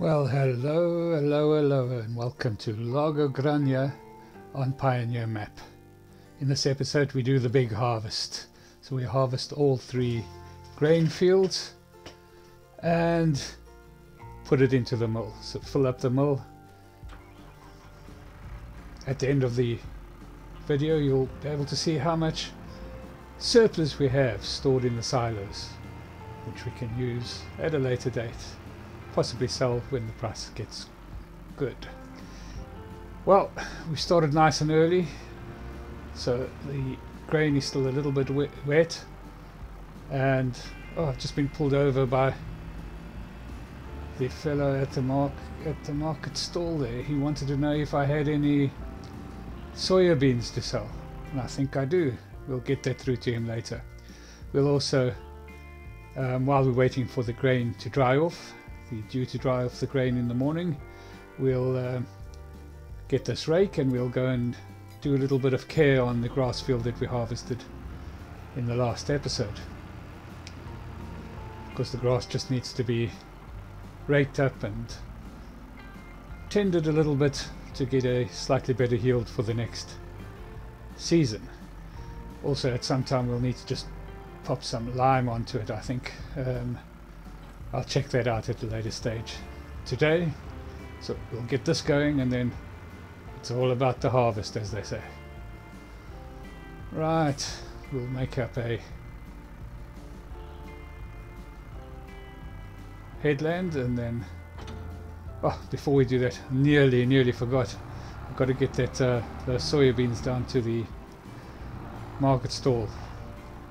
Well, hello, hello, hello, and welcome to Lago Granja on Pioneer Map. In this episode, we do the big harvest. So we harvest all three grain fields and put it into the mill. So fill up the mill. At the end of the video, you'll be able to see how much surplus we have stored in the silos, which we can use at a later date possibly sell when the price gets good. Well, we started nice and early, so the grain is still a little bit wet, and oh, I've just been pulled over by the fellow at the mark at the market stall there. He wanted to know if I had any soya beans to sell, and I think I do. We'll get that through to him later. We'll also, um, while we're waiting for the grain to dry off, the dew to dry off the grain in the morning, we'll uh, get this rake and we'll go and do a little bit of care on the grass field that we harvested in the last episode. Because the grass just needs to be raked up and tended a little bit to get a slightly better yield for the next season. Also at some time we'll need to just pop some lime onto it I think. Um, I'll check that out at a later stage today. So we'll get this going and then it's all about the harvest as they say. Right, we'll make up a headland and then oh before we do that nearly nearly forgot I've got to get that uh, those soybeans down to the market stall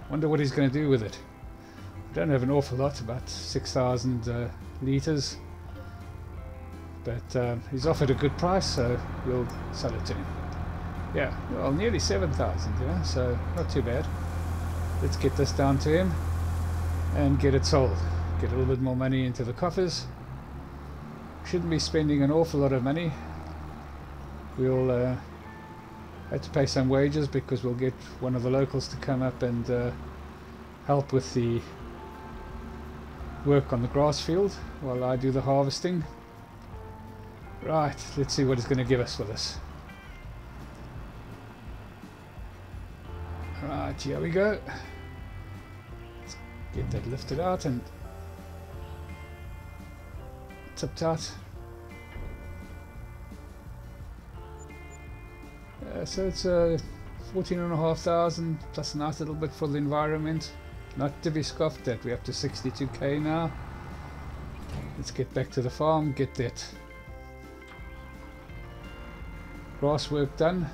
wonder what he's going to do with it don't have an awful lot, about 6,000 uh, litres. But um, he's offered a good price, so we'll sell it to him. Yeah, well, nearly 7,000, yeah, so not too bad. Let's get this down to him and get it sold. Get a little bit more money into the coffers. Shouldn't be spending an awful lot of money. We'll uh, have to pay some wages because we'll get one of the locals to come up and uh, help with the work on the grass field while I do the harvesting. Right, let's see what it's going to give us with this. Right, here we go. Let's get that lifted out and tipped out. Uh, so it's uh, 14,500 plus a nice little bit for the environment. Not to be scoffed at, we're up to 62k now. Let's get back to the farm, get that grass work done.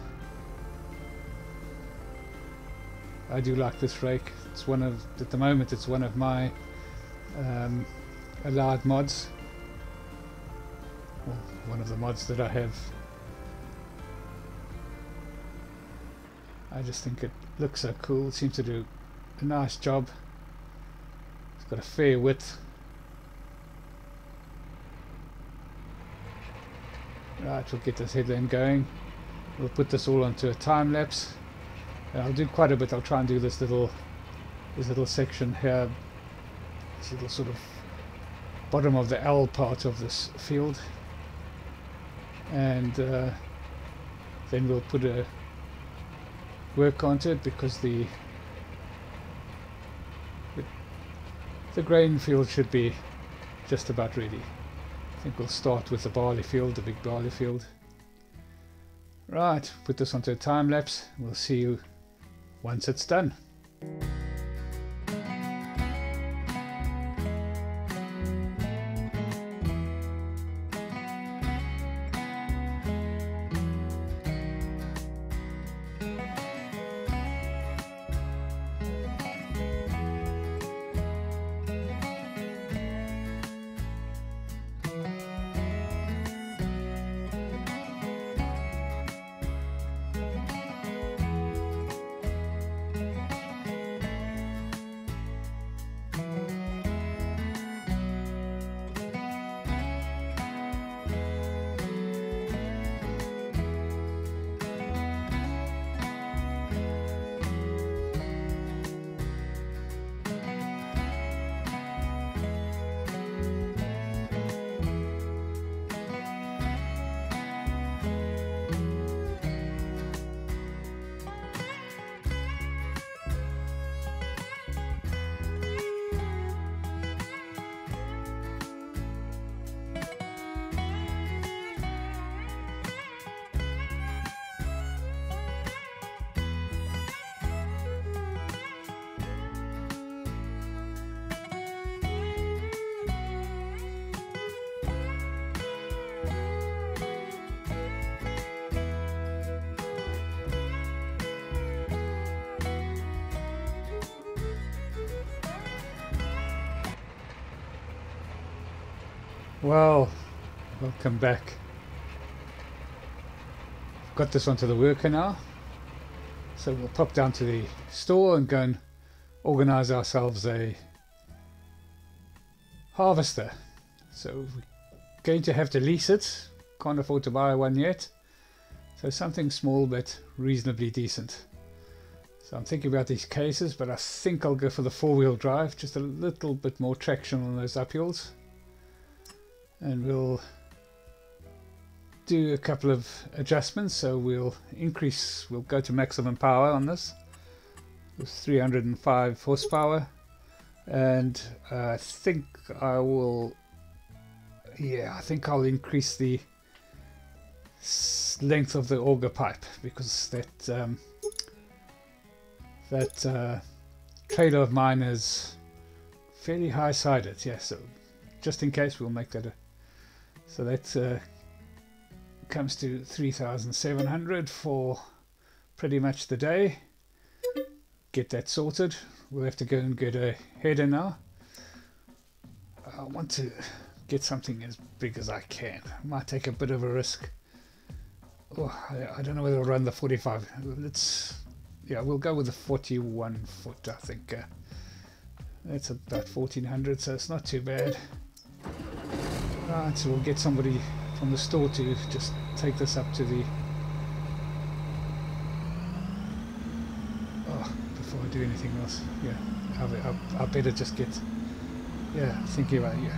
I do like this rake. It's one of, at the moment, it's one of my um, allowed mods. Well, one of the mods that I have. I just think it looks so cool. It seems to do a nice job. It's got a fair width. Right, we'll get this headland going. We'll put this all onto a time lapse. And I'll do quite a bit. I'll try and do this little this little section here. This little sort of bottom of the L part of this field. And uh, then we'll put a work onto it because the the grain field should be just about ready. I think we'll start with the barley field, the big barley field. Right, put this onto a time lapse. We'll see you once it's done. Well, welcome back. Got this onto the worker now. So we'll pop down to the store and go and organize ourselves a harvester. So we're going to have to lease it. Can't afford to buy one yet. So something small but reasonably decent. So I'm thinking about these cases, but I think I'll go for the four-wheel drive. Just a little bit more traction on those uphills. And we'll do a couple of adjustments. So we'll increase, we'll go to maximum power on this. With 305 horsepower. And uh, I think I will, yeah, I think I'll increase the length of the auger pipe because that um, that uh, trailer of mine is fairly high sided yeah so just in case we'll make that a so that uh, comes to 3700 for pretty much the day. Get that sorted. We'll have to go and get a header now. I want to get something as big as I can. Might take a bit of a risk. Oh, I, I don't know whether I'll run the 45 let's yeah we'll go with the 41 foot I think uh, that's about 1400 so it's not too bad right so we'll get somebody from the store to just take this up to the oh before I do anything else. Yeah I, I, I better just get yeah thinking about yeah.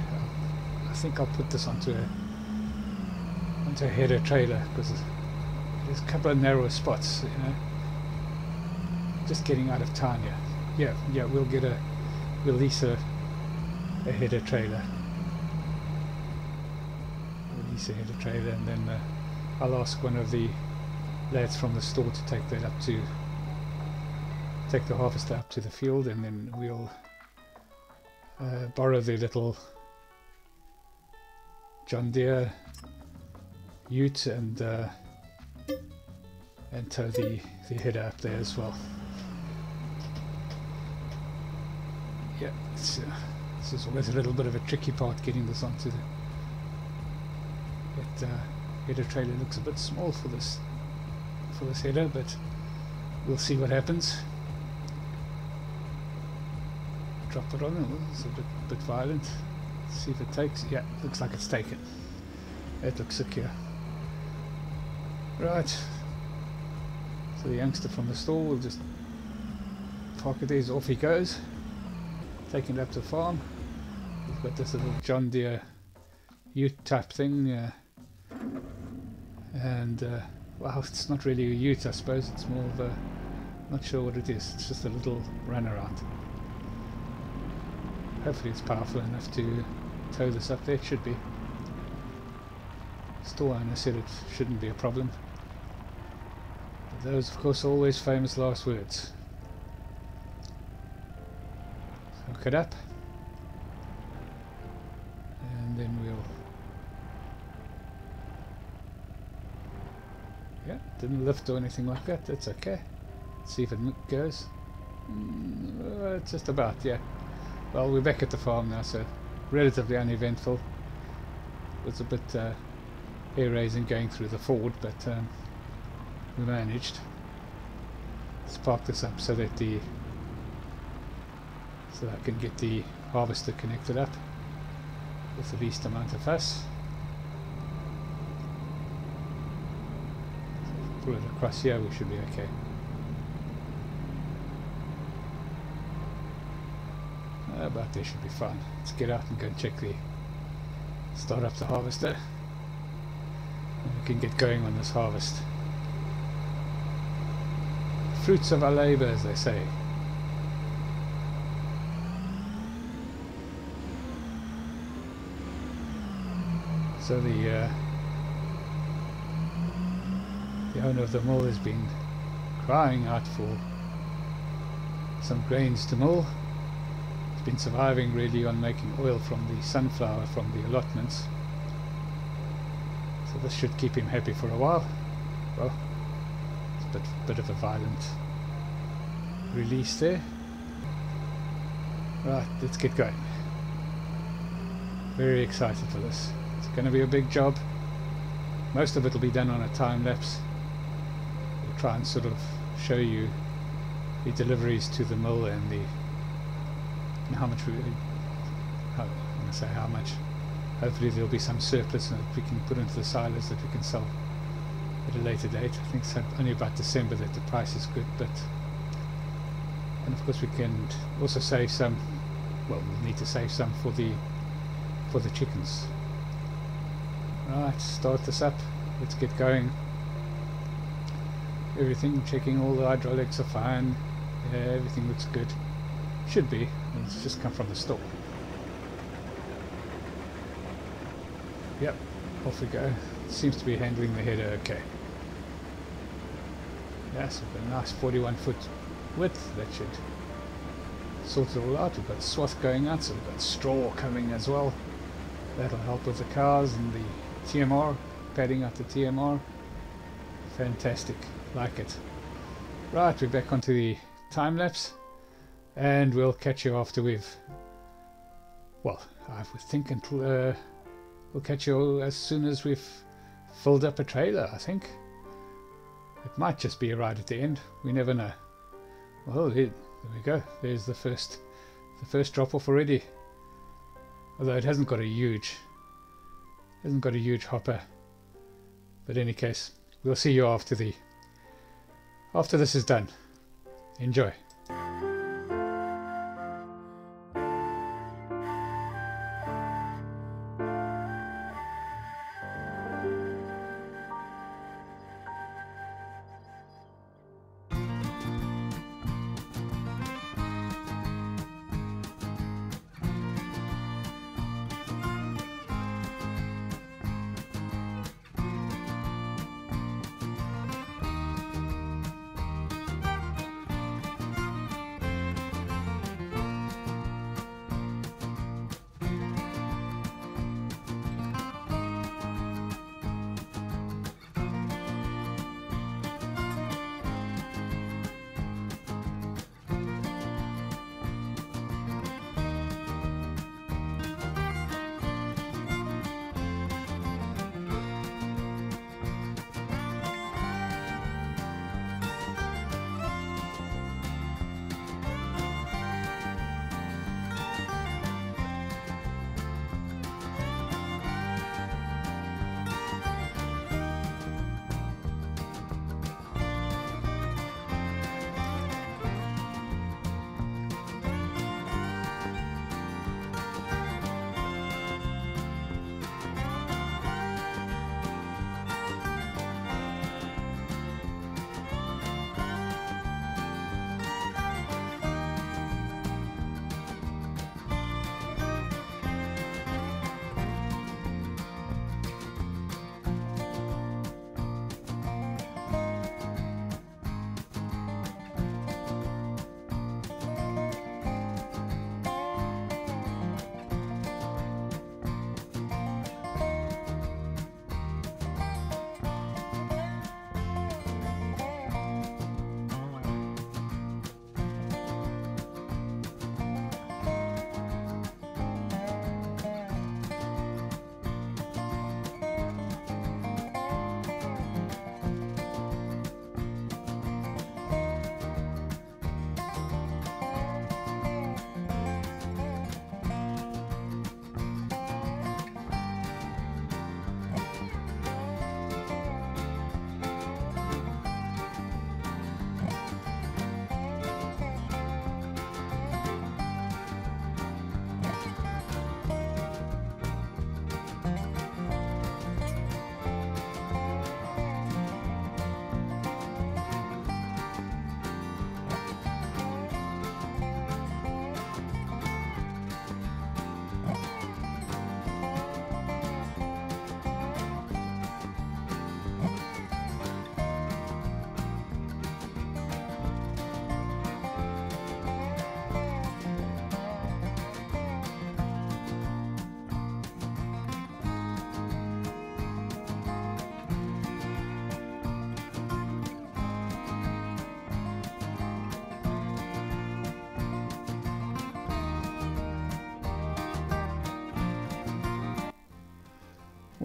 I think I'll put this onto a onto a header trailer because there's a couple of narrow spots you know. Just getting out of town yeah yeah yeah we'll get a release a, a header trailer a header trailer and then uh, I'll ask one of the lads from the store to take that up to take the harvester up to the field and then we'll uh, borrow the little John Deere ute and uh, and tow the, the header up there as well. Yeah, uh, this is always a little bit of a tricky part getting this onto the uh, header trailer looks a bit small for this for this header, but we'll see what happens. Drop it on it. It's a bit, bit violent. Let's see if it takes. Yeah, looks like it's taken. It looks secure. Right, so the youngster from the store will just pocket these, off he goes. Taking it up to the farm. We've got this little John Deere ute type thing. Uh, and, uh, well, it's not really a ute, I suppose. It's more of a, not sure what it is. It's just a little runaround. Hopefully it's powerful enough to tow this up there. It should be. Store owner said it shouldn't be a problem. But Those, of course, always famous last words. Hook it up. And then we'll... Yeah, didn't lift or anything like that. That's okay. Let's see if it goes. Mm, uh, just about, yeah. Well, we're back at the farm now, so relatively uneventful. It was a bit uh, hair-raising going through the ford, but um, we managed. Let's park this up so that the so that I can get the harvester connected up with the least amount of fuss. Across here, we should be okay. About there should be fine. Let's get out and go and check the start up the harvester. We can get going on this harvest fruits of our labour, as they say. So the uh, the owner of the mill has been crying out for some grains to mill. He's been surviving really on making oil from the sunflower from the allotments. So this should keep him happy for a while. Well, it's a bit, bit of a violent release there. Right, let's get going. Very excited for this. It's going to be a big job. Most of it will be done on a time lapse. Try and sort of show you the deliveries to the mill and the and how much we how, I'm going to say how much. Hopefully there'll be some surplus that we can put into the silos that we can sell at a later date. I think only about December that the price is good but and of course we can also save some well we need to save some for the for the chickens. Right start this up. Let's get going everything checking all the hydraulics are fine yeah, everything looks good. Should be it's just come from the store. Yep off we go. Seems to be handling the header okay. Yes we've a nice 41 foot width that should sort it all out we've got swath going out so we've got straw coming as well. That'll help with the cars and the TMR padding out the TMR fantastic like it. Right, we're back onto the time lapse and we'll catch you after we've well, I would think until uh, we'll catch you as soon as we've filled up a trailer, I think. It might just be right at the end, we never know. Well, here, there we go, there's the first the first drop off already. Although it hasn't got a huge hasn't got a huge hopper. But in any case, we'll see you after the after this is done. Enjoy.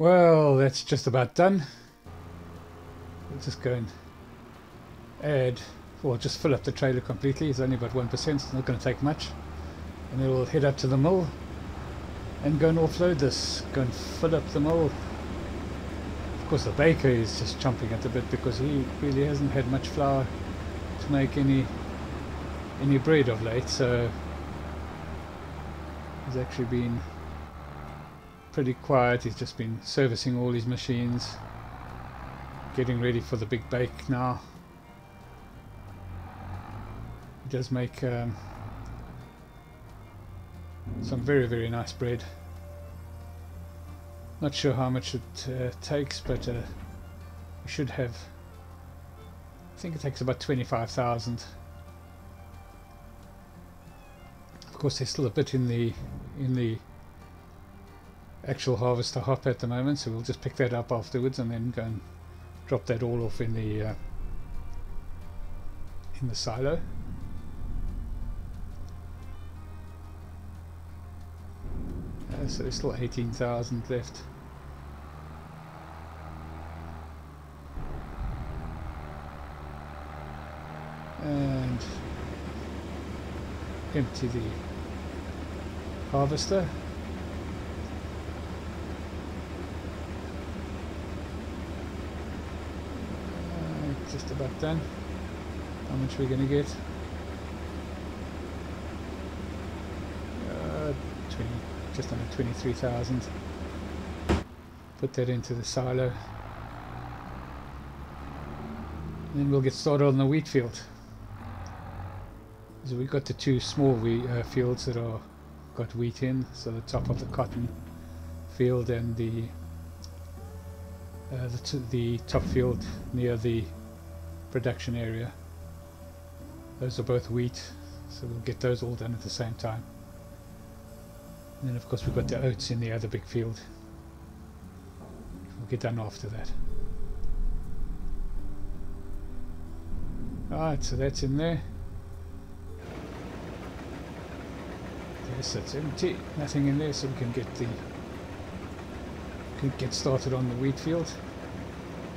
Well, that's just about done. We'll just go and add, or just fill up the trailer completely. It's only about 1%, it's not going to take much. And then we'll head up to the mill and go and offload this, go and fill up the mill. Of course the baker is just chomping at the bit because he really hasn't had much flour to make any any bread of late, so he's actually been pretty quiet. He's just been servicing all his machines, getting ready for the big bake now. He does make um, some very very nice bread. Not sure how much it uh, takes, but uh, we should have. I think it takes about twenty-five thousand. Of course, there's still a bit in the in the actual harvester hop at the moment, so we'll just pick that up afterwards and then go and drop that all off in the uh, in the silo. Uh, so there's still 18,000 left. And empty the harvester. Just about done. How much we're we going to get? Uh, 20, just under 23,000. Put that into the silo. And then we'll get started on the wheat field. So we've got the two small wheat, uh, fields that are got wheat in, so the top of the cotton field and the uh, the, the top field near the production area. Those are both wheat, so we'll get those all done at the same time. And then of course we've got the oats in the other big field. We'll get done after that. Alright, so that's in there. Yes, that's empty. Nothing in there, so we can get the can get started on the wheat field.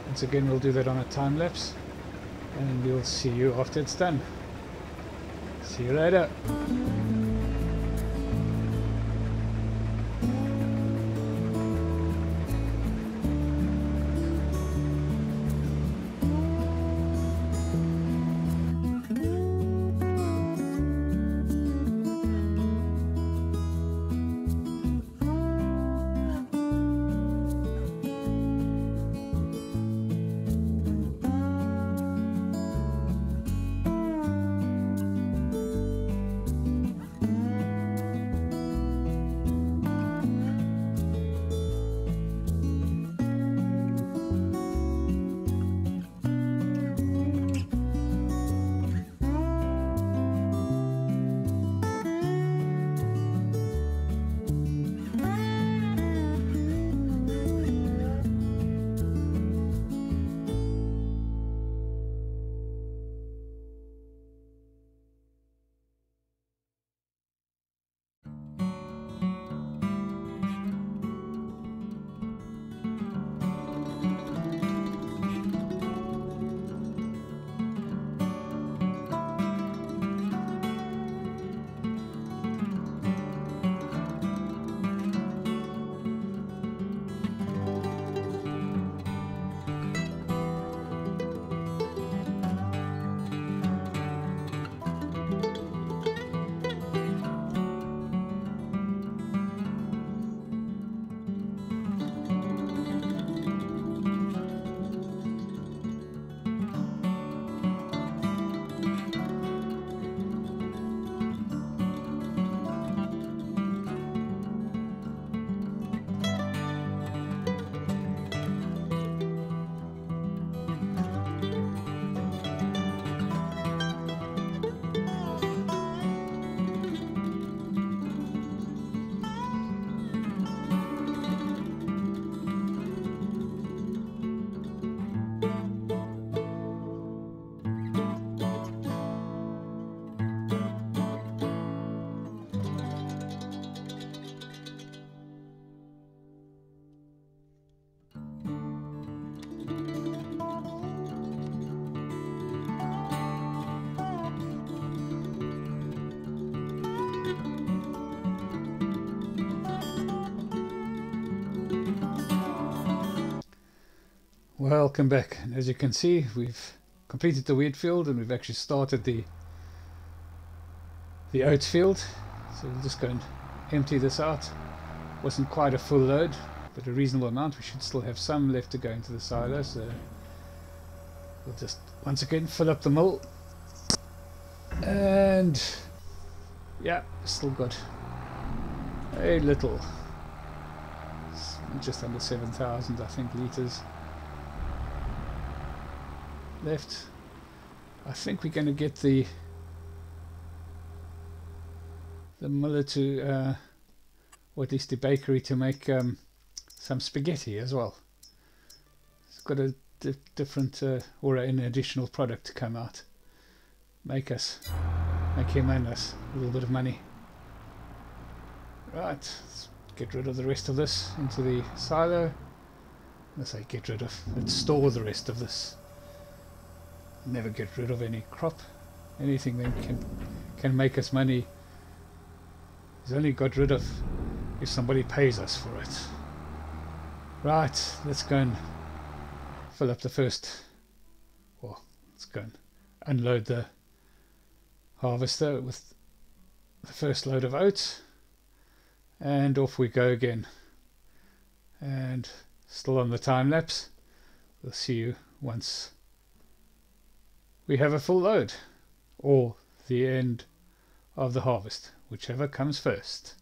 Once again, we'll do that on a time lapse, and we'll see you after it's done. See you later. Welcome back. As you can see, we've completed the wheat field and we've actually started the the oats field. So we'll just go and empty this out. Wasn't quite a full load, but a reasonable amount. We should still have some left to go into the silo. So we'll just once again fill up the mill. And yeah, still got a little, just under 7,000 I think litres left. I think we're going to get the the miller to, uh, or at least the bakery to make um, some spaghetti as well. It's got a di different uh, or an additional product to come out. Make us, make him and us a little bit of money. Right, let's get rid of the rest of this into the silo. Let's say get rid of, let's store the rest of this never get rid of any crop. Anything that can can make us money is only got rid of if somebody pays us for it. Right, let's go and fill up the first. Well, let's go and unload the harvester with the first load of oats, and off we go again. And still on the time lapse. We'll see you once we have a full load, or the end of the harvest, whichever comes first.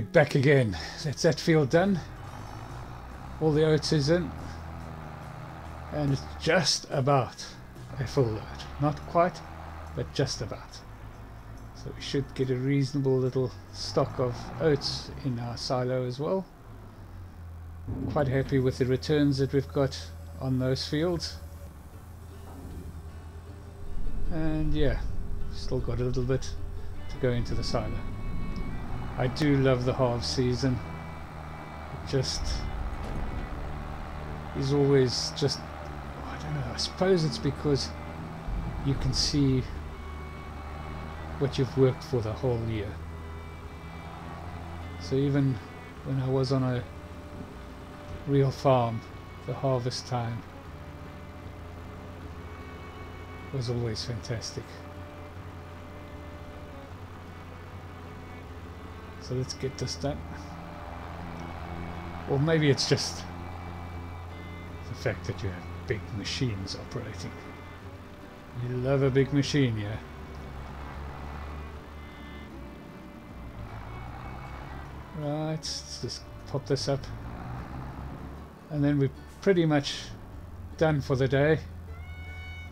Back again. That's that field done. All the oats is in. And it's just about a full load. Not quite, but just about. So we should get a reasonable little stock of oats in our silo as well. quite happy with the returns that we've got on those fields and yeah still got a little bit to go into the silo I do love the half season it just is always just I don't know I suppose it's because you can see what you've worked for the whole year so even when I was on a real farm the harvest time was always fantastic. So let's get this done. Or maybe it's just the fact that you have big machines operating. You love a big machine, yeah? Right, let's just pop this up. And then we're pretty much done for the day.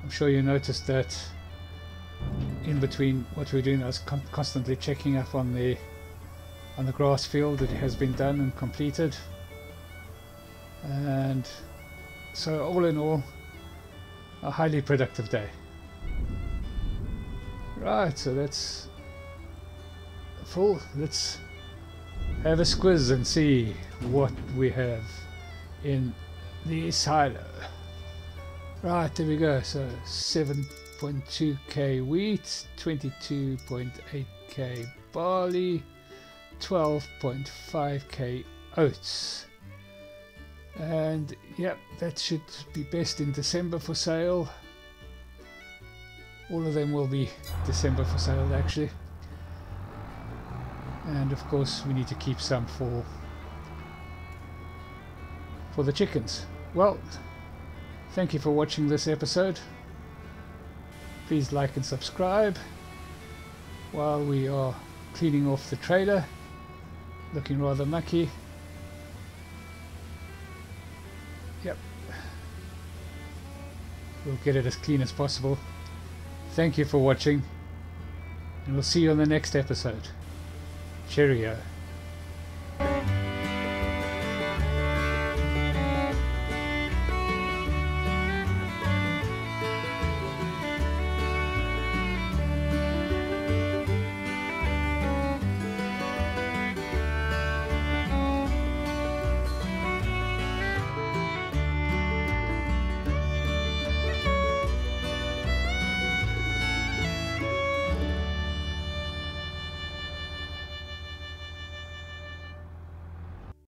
I'm sure you noticed that in between what we're doing I was con constantly checking up on the on the grass field that has been done and completed. And so all in all a highly productive day. Right so that's full let's have a squiz and see what we have in the silo Right, there we go. So 7.2k wheat, 22.8k barley, 12.5k oats. And yep, that should be best in December for sale. All of them will be December for sale actually. And of course we need to keep some for for the chickens. Well, Thank you for watching this episode. Please like and subscribe while we are cleaning off the trailer. Looking rather mucky. Yep. We'll get it as clean as possible. Thank you for watching and we'll see you on the next episode. Cheerio.